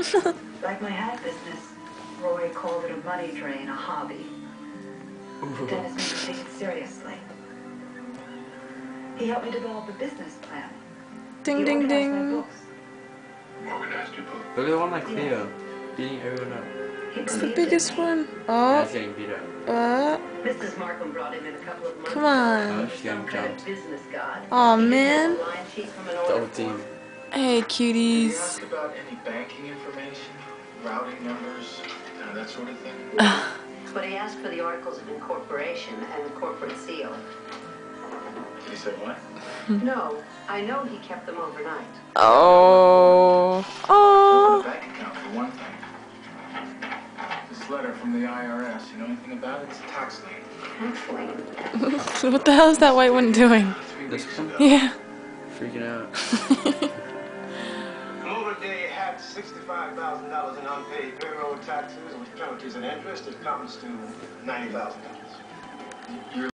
like my hat business, Roy called it a money drain, a hobby. Dennis made me take it seriously. He helped me develop a business plan. Ding he ding ding. books. Organized your book. Look at the one like Cleo, beating everyone up. It's the biggest one. Oh, he's getting beat up. uh, Mrs. Markham brought him in a couple of months Come ago. on. Oh, she's getting some kind of business god. Aw, man. have a line sheet from an The whole team. Hey Did cuties. you ask about any banking information, routing numbers, uh, that sort of thing? But he asked for the articles of incorporation and the corporate seal. Did he say what? No, I know he kept them overnight. Oh, Open oh. a bank account for one thing. This letter from the IRS, you know anything about it? It's a tax lien. Actually, what the hell is that white one doing? Three This weeks one? Yeah. Freaking out. Mulder had $65,000 in unpaid payroll taxes with penalties and interest. It comes to $90,000. You're